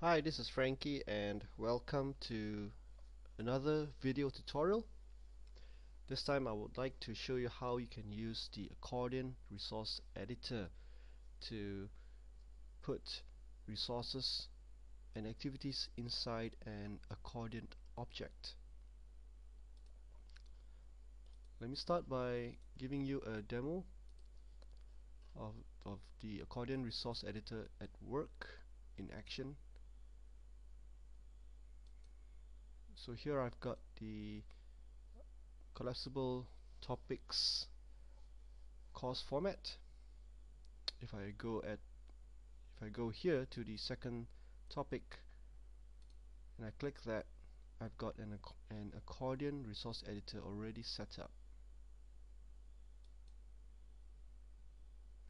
Hi, this is Frankie and welcome to another video tutorial. This time I would like to show you how you can use the accordion resource editor to put resources and activities inside an accordion object. Let me start by giving you a demo of, of the accordion resource editor at work in action so here I've got the collapsible topics course format. If I go at if I go here to the second topic and I click that I've got an, an accordion resource editor already set up.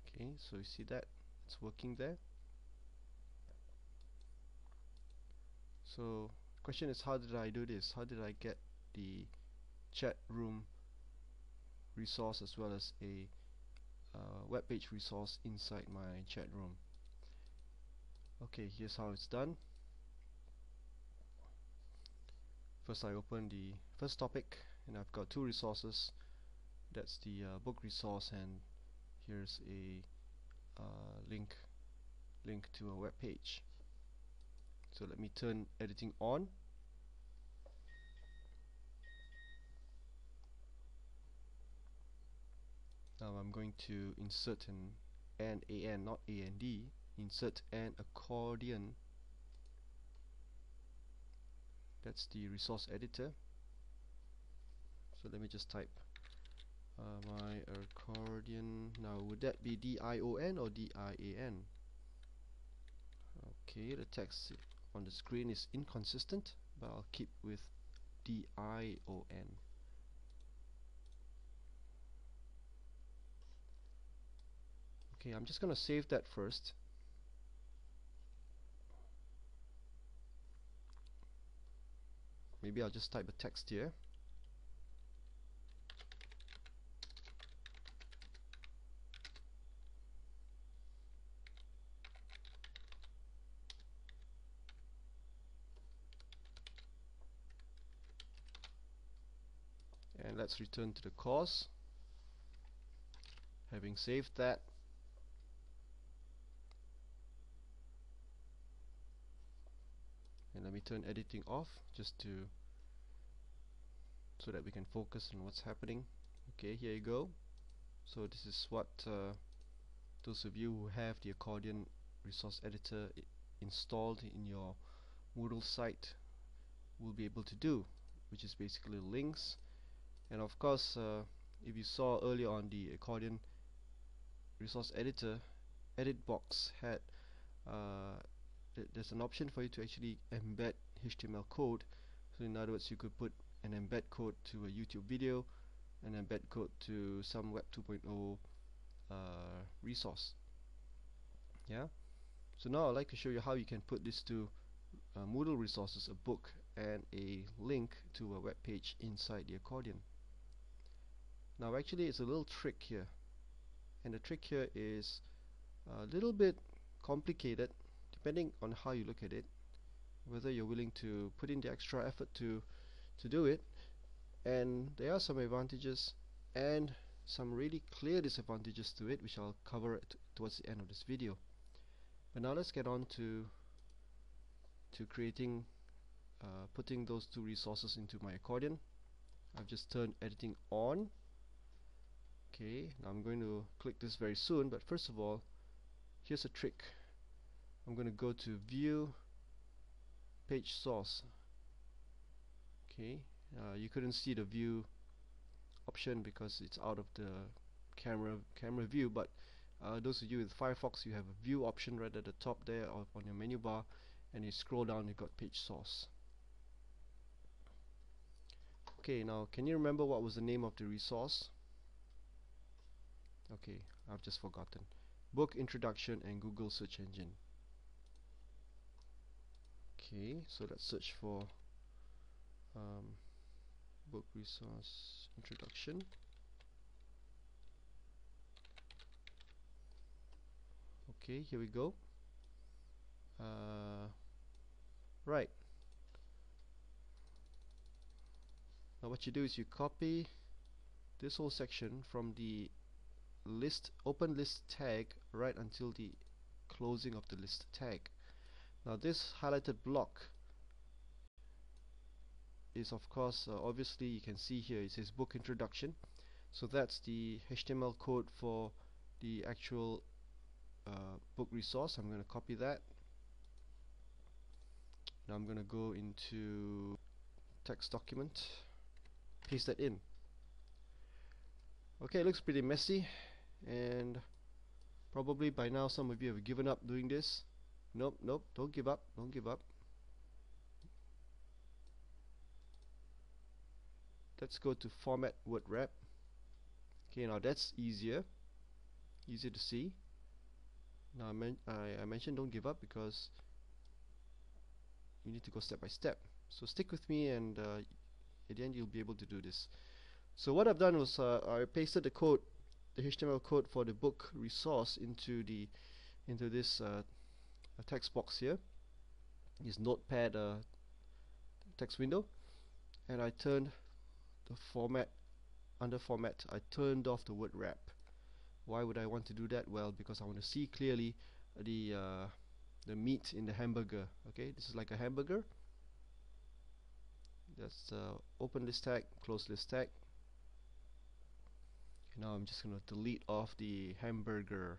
Okay so you see that? It's working there. So question is how did I do this? How did I get the chat room resource as well as a uh, web page resource inside my chat room? Okay here's how it's done. First I open the first topic and I've got two resources. That's the uh, book resource and here's a uh, link link to a web page so let me turn editing on. Now I'm going to insert an an an not and d insert an accordion. That's the resource editor. So let me just type uh, my accordion. Now would that be D-I-O-N or D-I-A-N okay the text on the screen is inconsistent but I'll keep with D-I-O-N okay I'm just gonna save that first. Maybe I'll just type a text here and let's return to the course. Having saved that and let me turn editing off just to so that we can focus on what's happening. Okay here you go. So this is what uh, those of you who have the accordion resource editor installed in your Moodle site will be able to do which is basically links and of course uh, if you saw earlier on the accordion resource editor edit box had uh, th there's an option for you to actually embed HTML code. So in other words you could put an embed code to a YouTube video an embed code to some web 2.0 uh, resource. Yeah? So now I'd like to show you how you can put this to uh, Moodle resources a book and a link to a web page inside the accordion now actually it's a little trick here. And the trick here is a little bit complicated depending on how you look at it whether you're willing to put in the extra effort to to do it. And there are some advantages and some really clear disadvantages to it which I'll cover towards the end of this video. But now let's get on to to creating uh, putting those two resources into my accordion. I've just turned editing on okay now I'm going to click this very soon but first of all here's a trick. I'm going to go to view page source. Okay uh, you couldn't see the view option because it's out of the camera camera view but uh, those of you with Firefox you have a view option right at the top there on your menu bar and you scroll down you got page source. Okay now can you remember what was the name of the resource okay I've just forgotten. Book introduction and Google search engine. Okay so let's search for um, book resource introduction. Okay here we go. Uh, right. Now what you do is you copy this whole section from the list open list tag right until the closing of the list tag. Now this highlighted block is of course uh, obviously you can see here it says book introduction. So that's the HTML code for the actual uh, book resource. I'm going to copy that. Now I'm going to go into text document paste that in. Okay it looks pretty messy and probably by now some of you have given up doing this. Nope nope don't give up don't give up. Let's go to format word wrap. Okay now that's easier. Easier to see. Now I, men I, I mentioned don't give up because you need to go step by step. So stick with me and uh, at the end you'll be able to do this. So what I've done was uh, I pasted the code the HTML code for the book resource into the into this uh, text box here. Is notepad uh, text window. And I turned the format under format I turned off the word wrap. Why would I want to do that? Well because I want to see clearly the uh, the meat in the hamburger okay? This is like a hamburger. That's uh, open this tag close this tag now I'm just gonna delete off the hamburger.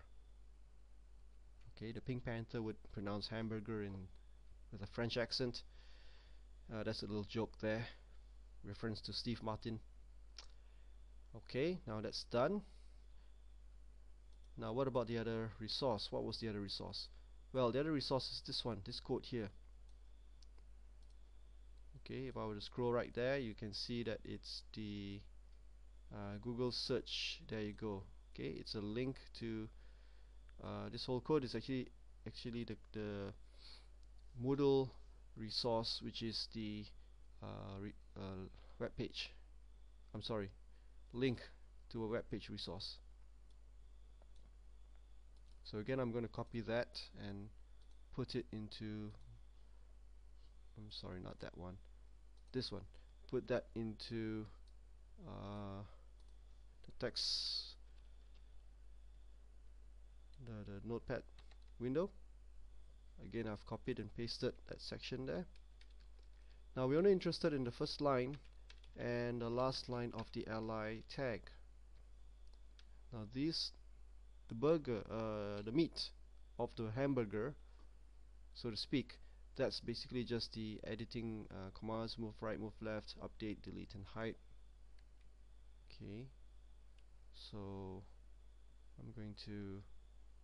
Okay the Pink Panther would pronounce hamburger in with a French accent. Uh, that's a little joke there. Reference to Steve Martin. Okay now that's done. Now what about the other resource? What was the other resource? Well the other resource is this one this code here. Okay if I were to scroll right there you can see that it's the uh, Google search there you go. Okay it's a link to uh, this whole code is actually actually the, the Moodle resource which is the uh, re uh, web page. I'm sorry link to a web page resource. So again I'm going to copy that and put it into I'm sorry not that one this one. Put that into uh, text the, the notepad window. Again I've copied and pasted that section there. Now we're only interested in the first line and the last line of the li tag. Now this the burger uh, the meat of the hamburger so to speak that's basically just the editing uh, commands move right move left update delete and hide. Okay so I'm going to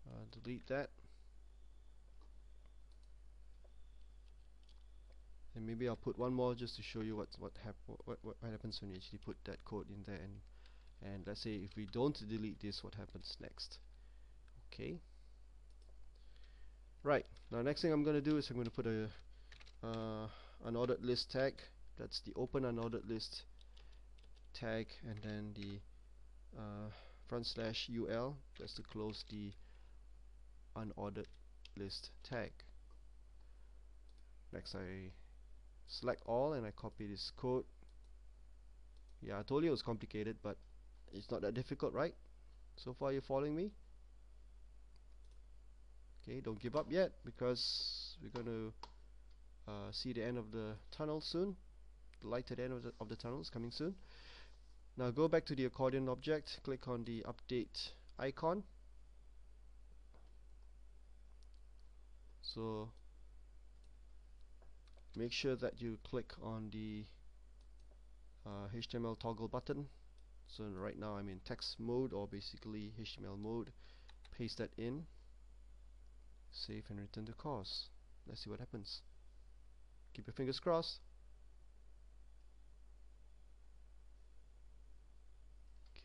uh, delete that. And maybe I'll put one more just to show you what what, hap what, what happens when you actually put that code in there. And and let's say if we don't delete this what happens next? Okay. Right. Now next thing I'm gonna do is I'm gonna put a uh, unordered list tag. That's the open unordered list tag and then the uh, front slash ul just to close the unordered list tag. Next I select all and I copy this code. Yeah I told you it was complicated but it's not that difficult right? So far you're following me? Okay don't give up yet because we're going to uh, see the end of the tunnel soon. The light at the end of the, of the tunnel is coming soon now go back to the accordion object click on the update icon. So make sure that you click on the uh, HTML toggle button. So right now I'm in text mode or basically HTML mode. Paste that in. Save and return the course. Let's see what happens. Keep your fingers crossed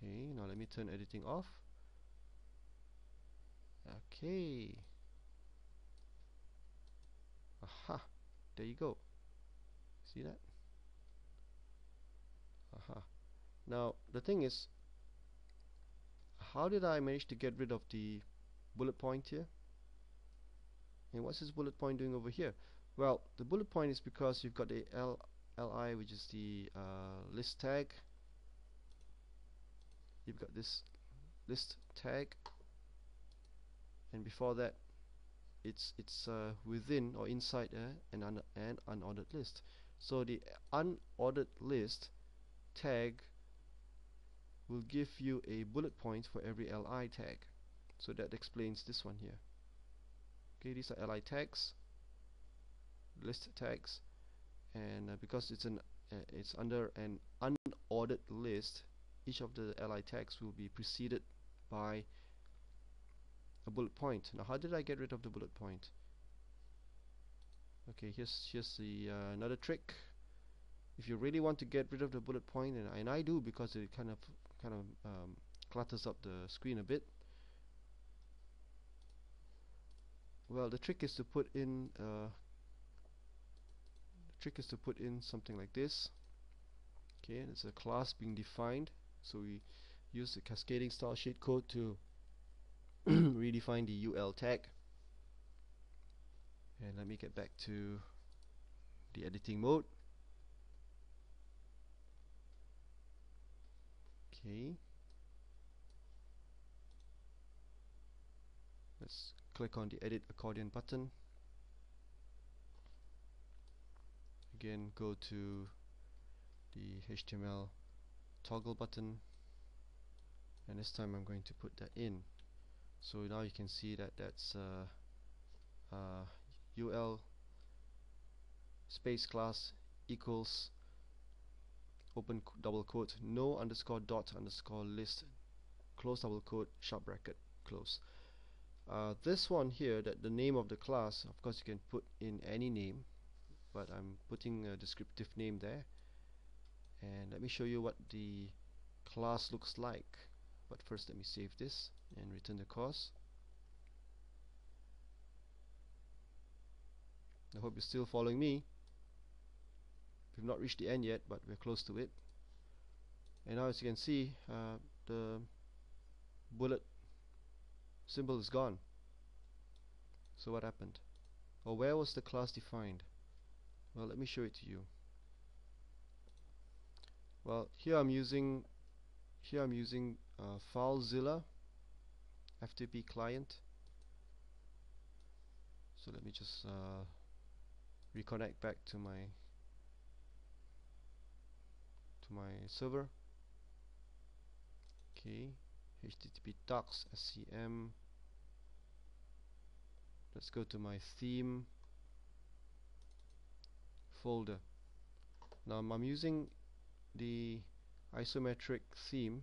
okay now let me turn editing off. Okay. Aha there you go. See that? Aha. Now the thing is how did I manage to get rid of the bullet point here? And what's this bullet point doing over here? Well the bullet point is because you've got the L li which is the uh, list tag you've got this list tag. And before that it's it's uh, within or inside uh, an, un an unordered list. So the unordered list tag will give you a bullet point for every li tag. So that explains this one here. Okay these are li tags list tags. And uh, because it's an uh, it's under an unordered list each of the li tags will be preceded by a bullet point. Now how did I get rid of the bullet point? Okay here's here's the uh, another trick. If you really want to get rid of the bullet point and, and I do because it kind of kind of um, clutters up the screen a bit. Well the trick is to put in uh, the trick is to put in something like this. Okay it's a class being defined so we use the cascading style sheet code to redefine the UL tag. And let me get back to the editing mode. Okay. Let's click on the edit accordion button. Again go to the HTML toggle button. And this time I'm going to put that in. So now you can see that that's uh, uh, ul space class equals open double quote no underscore dot underscore list close double quote sharp bracket close. Uh, this one here that the name of the class of course you can put in any name but I'm putting a descriptive name there and let me show you what the class looks like. But first let me save this and return the course. I hope you're still following me. We've not reached the end yet but we're close to it. And now as you can see uh, the bullet symbol is gone. So what happened? Or where was the class defined? Well let me show it to you well here I'm using here I'm using uh, FileZilla FTP client. So let me just uh, reconnect back to my to my server. Okay http docs scm let's go to my theme folder. Now I'm using the isometric theme.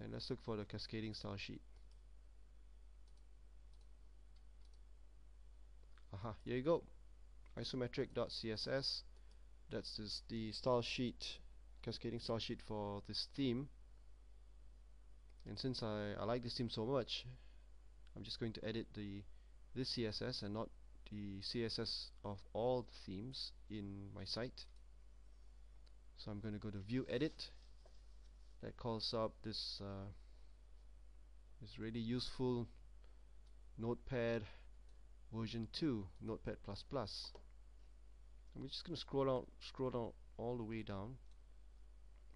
And let's look for the cascading style sheet. Aha here you go. Isometric.css that's the style sheet cascading style sheet for this theme and since I, I like this theme so much I'm just going to edit the this CSS and not the CSS of all the themes in my site. So I'm going to go to view edit. That calls up this uh, this really useful notepad version 2 notepad plus plus. And we're just gonna scroll down scroll down all the way down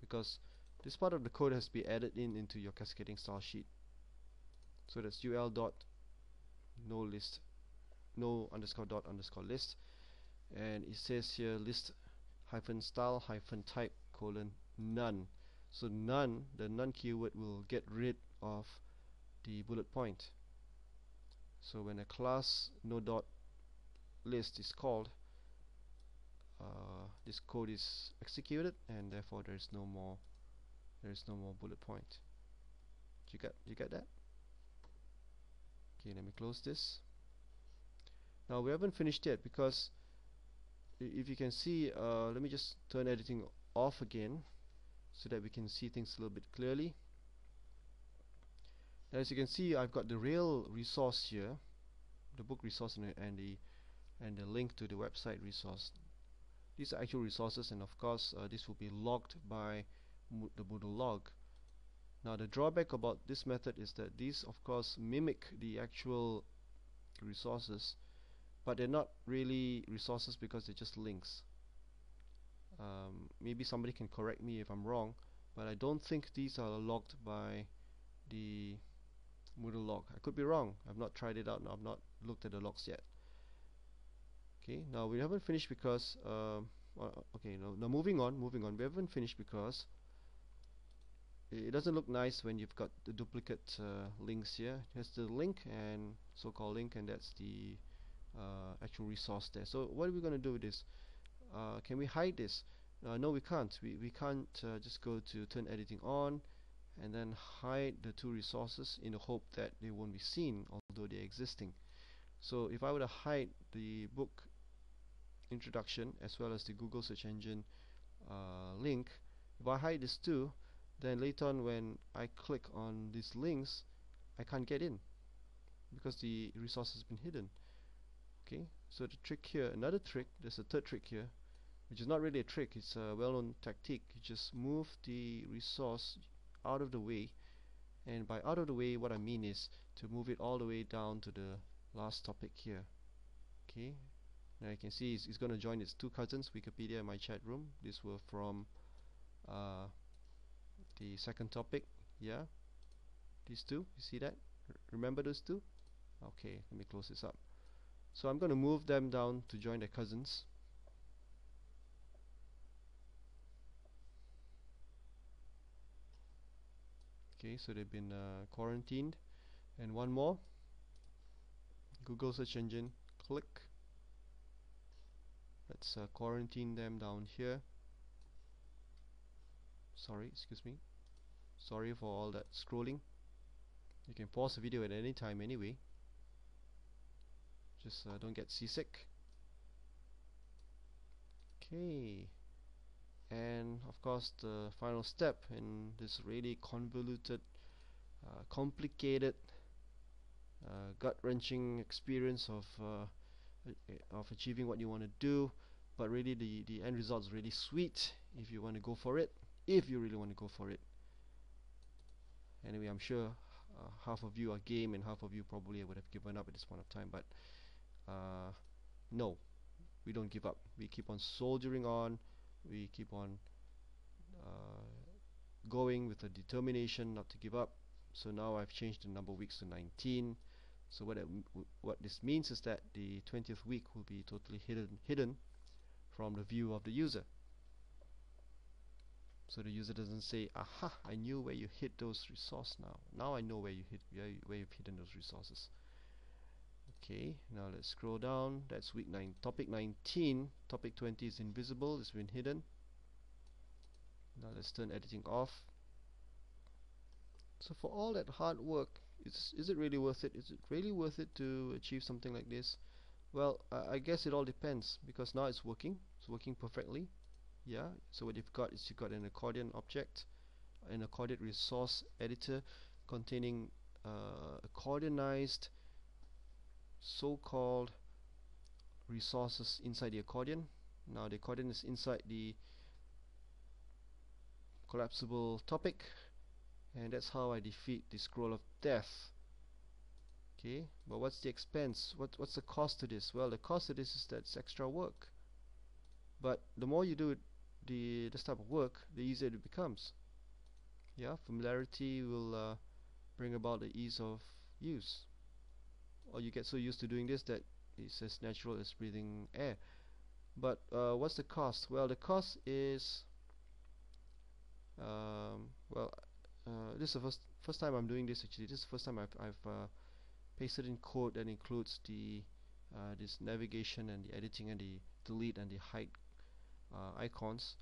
because this part of the code has to be added in into your cascading style sheet. So that's ul dot no list no underscore dot underscore list. And it says here list hyphen style hyphen type colon none. So none the none keyword will get rid of the bullet point. So when a class no dot list is called uh, this code is executed and therefore there is no more there is no more bullet point. You get you get that? Okay let me close this. Now we haven't finished yet because if you can see uh, let me just turn editing off again so that we can see things a little bit clearly. As you can see I've got the real resource here the book resource and the, and the and the link to the website resource. These are actual resources and of course uh, this will be logged by the Moodle log. Now the drawback about this method is that these of course mimic the actual resources but they're not really resources because they're just links. Um, maybe somebody can correct me if I'm wrong but I don't think these are logged by the Moodle log. I could be wrong. I've not tried it out. I've not looked at the logs yet. Okay now we haven't finished because um, uh, okay now, now moving on moving on. We haven't finished because it doesn't look nice when you've got the duplicate uh, links here. Here's the link and so-called link and that's the uh, actual resource there. So what are we going to do with this? Uh, can we hide this? Uh, no we can't. We, we can't uh, just go to turn editing on and then hide the two resources in the hope that they won't be seen although they're existing. So if I were to hide the book introduction as well as the Google search engine uh, link if I hide these two then later on when I click on these links I can't get in because the resource has been hidden. Okay so the trick here another trick there's a third trick here which is not really a trick it's a well-known tactic. You just move the resource out of the way and by out of the way what I mean is to move it all the way down to the last topic here. Okay now you can see it's, it's going to join its two cousins Wikipedia and my chat room. These were from uh, the second topic. Yeah. These two. You see that? R remember those two? Okay let me close this up. So I'm going to move them down to join their cousins. Okay so they've been uh, quarantined. And one more. Google search engine. Click. Let's uh, quarantine them down here sorry excuse me. Sorry for all that scrolling. You can pause the video at any time anyway. Just uh, don't get seasick. Okay. And of course the final step in this really convoluted uh, complicated uh, gut-wrenching experience of uh, of achieving what you want to do but really the the end result is really sweet if you want to go for it if you really want to go for it. Anyway I'm sure uh, half of you are game and half of you probably would have given up at this point of time but uh, no. We don't give up. We keep on soldiering on. We keep on uh, going with a determination not to give up. So now I've changed the number of weeks to 19 so what what this means is that the 20th week will be totally hidden hidden from the view of the user so the user doesn't say aha I knew where you hid those resources now. Now I know where you hid where, you, where you've hidden those resources. Okay now let's scroll down. That's week 9 topic 19 topic 20 is invisible. It's been hidden. Now let's turn editing off. So for all that hard work is, is it really worth it? Is it really worth it to achieve something like this? Well uh, I guess it all depends because now it's working. It's working perfectly yeah so what you've got is you've got an accordion object an accordion resource editor containing uh, accordionized so-called resources inside the accordion. Now the accordion is inside the collapsible topic and that's how I defeat the scroll of death. Okay but what's the expense? What, what's the cost to this? Well the cost to this is that it's extra work. But the more you do it, the this type of work the easier it becomes. Yeah familiarity will uh, bring about the ease of use. Or you get so used to doing this that it's as natural as breathing air. But uh, what's the cost? Well the cost is um, well uh, this is the first first time I'm doing this actually. This is the first time I've, I've uh, pasted in code that includes the uh, this navigation and the editing and the delete and the hide uh, icons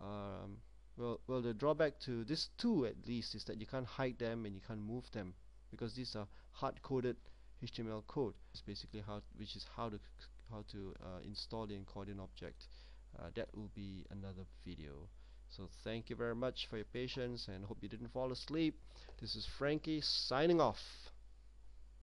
um, well well the drawback to this two at least is that you can't hide them and you can't move them because these are hard-coded HTML code. It's basically how which is how to how to uh, install the accordion object. Uh, that will be another video. So thank you very much for your patience and hope you didn't fall asleep. This is Frankie signing off